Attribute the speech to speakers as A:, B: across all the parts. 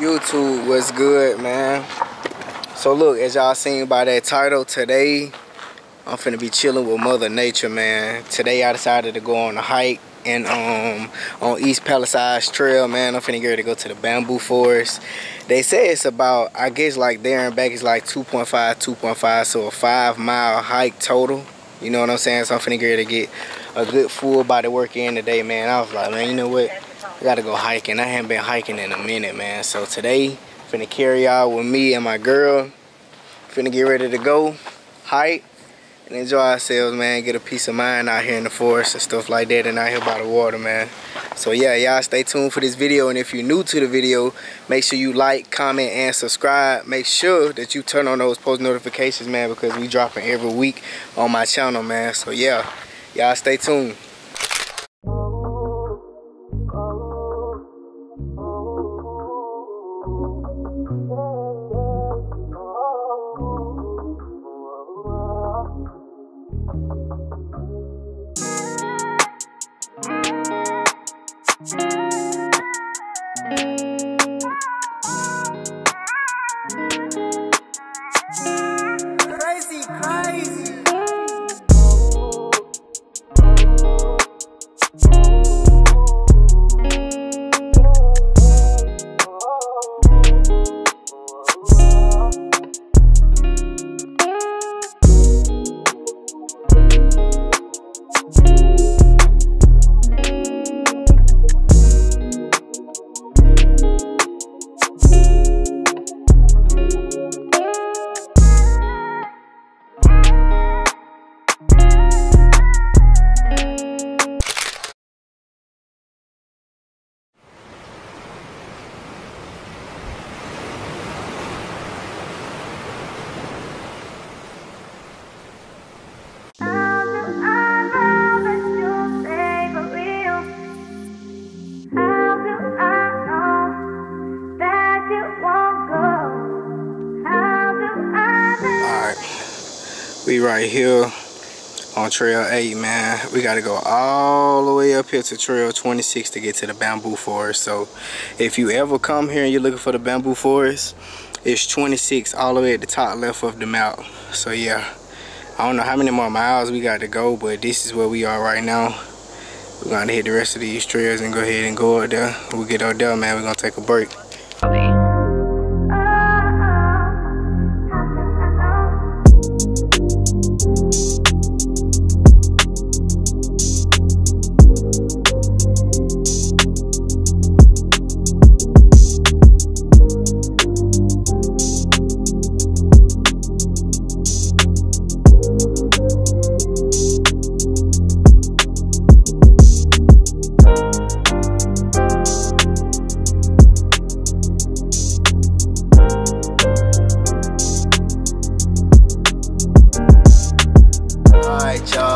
A: YouTube, what's good, man? So look, as y'all seen by that title, today I'm finna be chilling with Mother Nature, man. Today I decided to go on a hike and um on East Palisades Trail, man. I'm finna get ready to go to the bamboo forest. They say it's about, I guess like there and back is like 2.5, 2.5, so a five mile hike total. You know what I'm saying? So I'm finna get ready to get a good full body work in today, man. I was like, man, you know what? I gotta go hiking. I haven't been hiking in a minute, man. So today, finna carry y'all with me and my girl. Finna get ready to go hike and enjoy ourselves, man. Get a peace of mind out here in the forest and stuff like that and out here by the water, man. So yeah, y'all stay tuned for this video. And if you're new to the video, make sure you like, comment, and subscribe. Make sure that you turn on those post notifications, man, because we dropping every week on my channel, man. So yeah, y'all stay tuned. Right here on Trail 8, man. We gotta go all the way up here to Trail 26 to get to the bamboo forest. So if you ever come here and you're looking for the bamboo forest, it's 26 all the way at the top left of the map. So yeah, I don't know how many more miles we got to go, but this is where we are right now. We're gonna hit the rest of these trails and go ahead and go out there. We get out there, man, we're gonna take a break.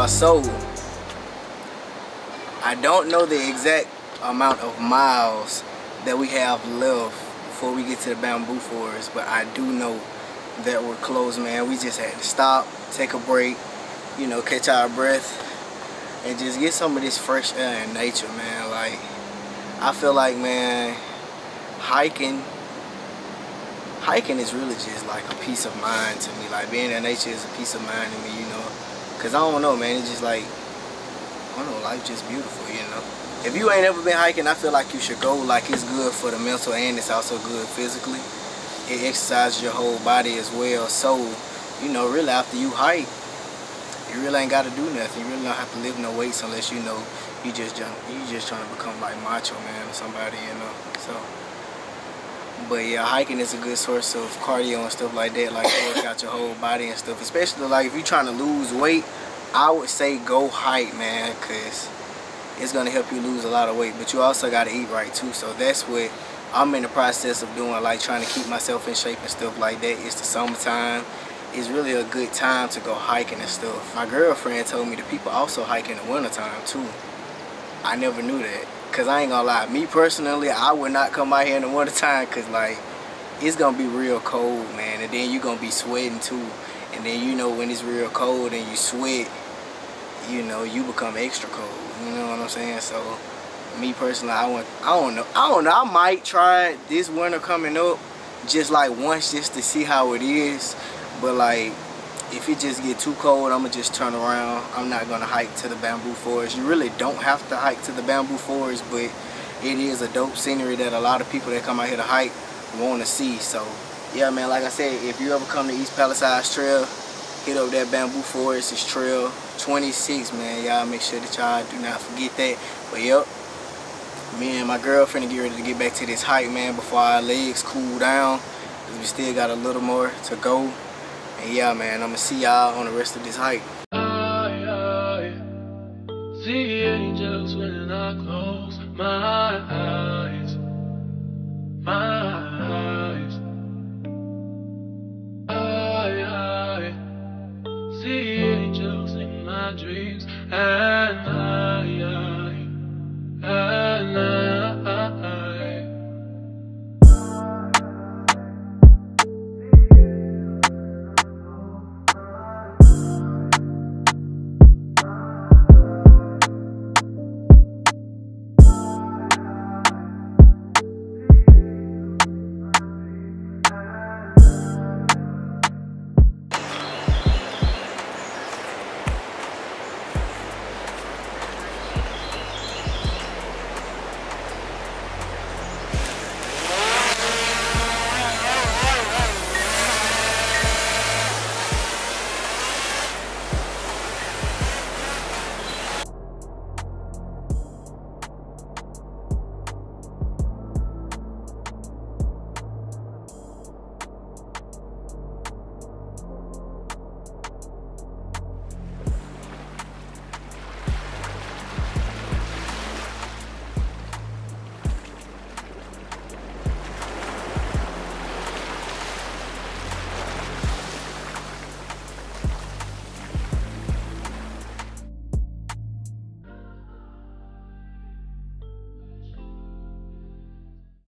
A: Alright, y'all. So, I don't know the exact amount of miles that we have left before we get to the bamboo forest, but I do know that we're close, man. We just had to stop, take a break, you know, catch our breath, and just get some of this fresh air and nature, man. Like, I feel like, man, hiking hiking is really just like a peace of mind to me. Like being in nature is a peace of mind to me, you know. Cause I don't know, man. It's just like I don't know, life's just beautiful, you know. If you ain't ever been hiking, I feel like you should go. Like it's good for the mental and it's also good physically. it exercises your whole body as well. So, you know, really after you hike, you really ain't got to do nothing. You really don't have to lift no weights unless you know you just you just trying to become like macho man or somebody, you know. So, but yeah, hiking is a good source of cardio and stuff like that. Like work out your whole body and stuff. Especially like if you're trying to lose weight, I would say go hike, man, cause it's gonna help you lose a lot of weight. But you also gotta eat right too. So that's what I'm in the process of doing, like trying to keep myself in shape and stuff like that. It's the summertime. It's really a good time to go hiking and stuff. My girlfriend told me that people also hike in the wintertime too. I never knew that. Cause I ain't gonna lie, me personally, I would not come out here in the winter time cause like, it's gonna be real cold, man. And then you gonna be sweating too. And then you know when it's real cold and you sweat, you know, you become extra cold. You know what I'm saying? So me personally, I want, I don't know, I don't know. I might try this winter coming up, just like once, just to see how it is. But like, if it just get too cold, I'm gonna just turn around. I'm not gonna hike to the bamboo forest. You really don't have to hike to the bamboo forest, but it is a dope scenery that a lot of people that come out here to hike want to see. So yeah, man, like I said, if you ever come to East Palisades Trail, hit up that bamboo forest. It's trail 26, man. Y'all make sure that y'all do not forget that. But yep, me and my girlfriend get ready to get back to this hike, man, before our legs cool down. We still got a little more to go. And yeah, man, I'ma see y'all on the rest of this hike.
B: See angels when I close my eyes, my eyes. I, I see angels in my dreams.